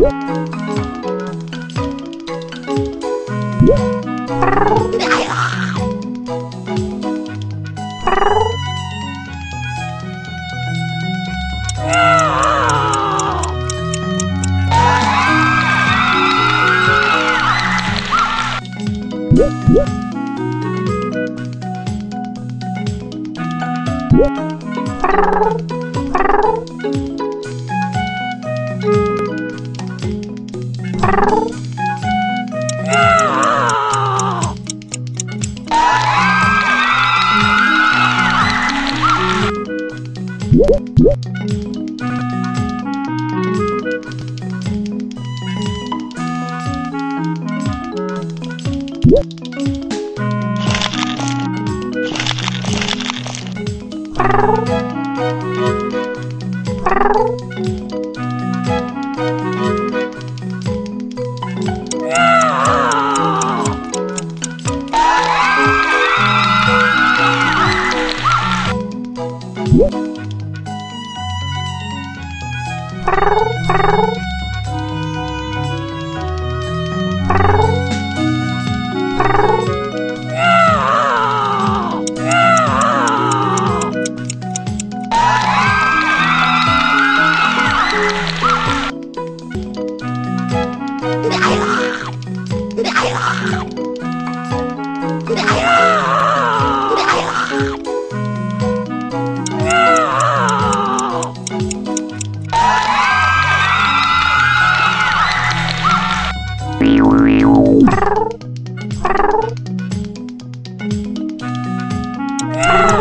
What? you. Yeah.